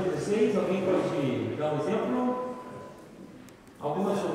16, alguém pode dar um exemplo? Algumas solução?